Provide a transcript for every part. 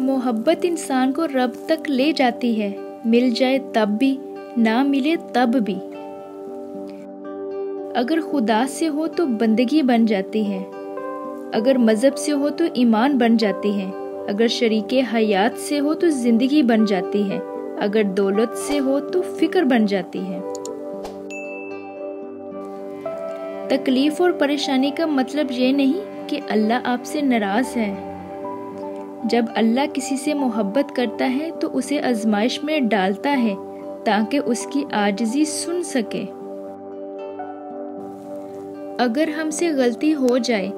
मोहब्बत इंसान को रब तक ले जाती है। मिल जाए तब भी, ना मिले तब भी। अगर खुदा से हो तो बंदगी बन जाती है। अगर मज़हब से हो तो ईमान बन जाती है। अगर शरीक हयात से हो तो ज़िंदगी बन जाती है। अगर दौलत से हो तो फ़िक्र बन जाती है। तकलीफ़ और परेशानी का मतलब ये नहीं कि अल्लाह आपसे नाराज़ है। जब अल्लाह किसी से मोहब्बत करता है तो उसे आजमाइश में डालता है, ताकि उसकी आजजी सुन सके। अगर हमसे गलती हो जाए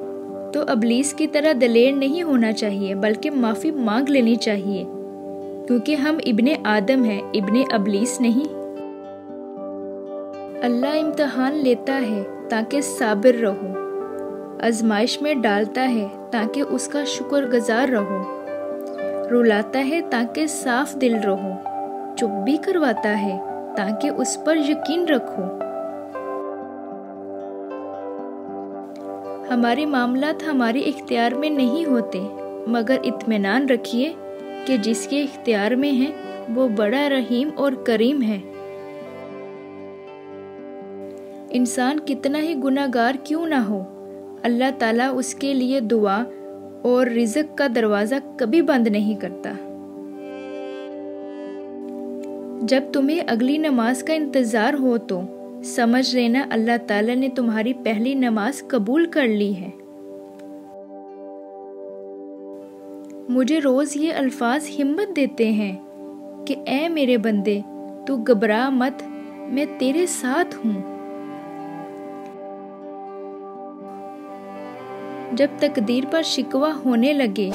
तो अबलीस की तरह दलेर नहीं होना चाहिए, बल्कि माफ़ी मांग लेनी चाहिए, क्योंकि हम इब्ने आदम हैं, इब्ने अबलीस नहीं। अल्लाह इम्तहान लेता है, ताकि साबिर रहो। आजमाइश में डालता है, ताकि उसका शुक्रगुजार रहो। रुलाता है ताकि साफ़ दिल रहो, चुप भी करवाता है ताकि उस पर यकीन रखो। हमारे मामला हमारे इख्तियार में नहीं होते, मगर इत्मीनान रखिए कि जिसके इख्तियार में है, वो बड़ा रहीम और करीम है। इंसान कितना ही गुनागार क्यों ना हो, अल्लाह ताला उसके लिए दुआ और रिजक का दरवाज़ा कभी बंद नहीं करता। जब तुम्हें अगली नमाज़ का इंतज़ार हो तो समझ लेना अल्लाह ताला ने तुम्हारी पहली नमाज़ कबूल कर ली है। मुझे रोज़ ये अल्फाज हिम्मत देते हैं कि ए मेरे बंदे, तू घबरा मत, मैं तेरे साथ हूँ। जब तकदीर पर शिकवा होने लगे,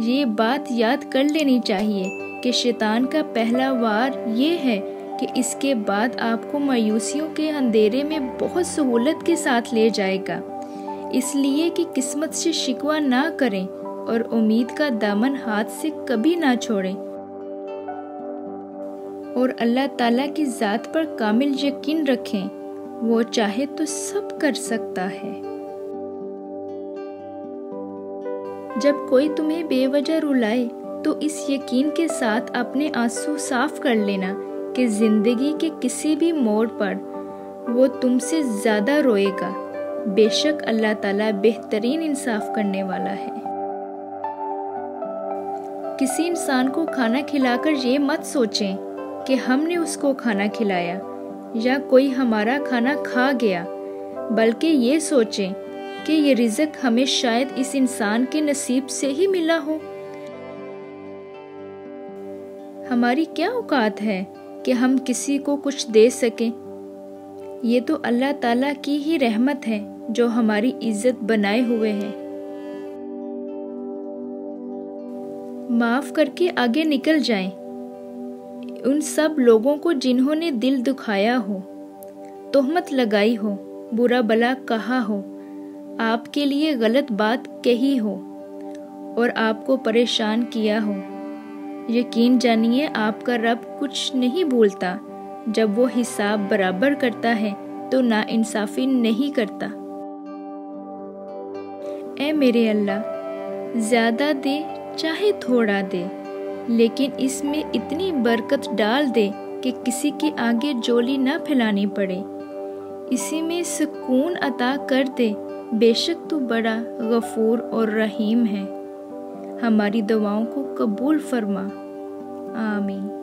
ये बात याद कर लेनी चाहिए कि शैतान का पहला वार ये है कि इसके बाद आपको मायूसियों के अंधेरे में बहुत सहूलत के साथ ले जाएगा। इसलिए कि किस्मत से शिकवा ना करें और उम्मीद का दामन हाथ से कभी ना छोड़ें। और अल्लाह ताला की ज़ात पर कामिल यकीन रखें, वो चाहे तो सब कर सकता है। जब कोई तुम्हें बेवजह रुलाए तो इस यकीन के साथ अपने आँसू साफ़ कर लेना कि ज़िंदगी के किसी भी मोड़ पर वो तुमसे ज़्यादा रोएगा। बेशक अल्लाह ताला बेहतरीन इंसाफ करने वाला है। किसी इंसान को खाना खिलाकर ये मत सोचें कि हमने उसको खाना खिलाया या कोई हमारा खाना खा गया, बल्कि ये सोचें कि ये रिजक हमें शायद इस इंसान के नसीब से ही मिला हो। हमारी क्या औकात है कि हम किसी को कुछ दे सकें? ये तो अल्लाह ताला की ही रहमत है, जो हमारी इज़्ज़त बनाए हुए है। माफ़ करके आगे निकल जाएँ। उन सब लोगों को जिन्होंने दिल दुखाया हो, तोहमत लगाई हो, बुरा भला कहा हो आपके लिए गलत बात कही हो और आपको परेशान किया हो। यकीन जानिए, आपका रब कुछ नहीं भूलता। जब वो हिसाब बराबर करता है तो ना इंसाफी नहीं करता। ए मेरे अल्लाह, ज़्यादा दे चाहे थोड़ा दे, लेकिन इसमें इतनी बरकत डाल दे कि किसी के आगे जोली ना फैलानी पड़े। इसी में सुकून अता कर दे बेशक तू बड़ा गफूर और रहीम है। हमारी दुआओं को कबूल फरमा। आमीन।